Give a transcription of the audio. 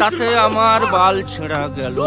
তাতে আমার বাল ছেঁড়া গেল।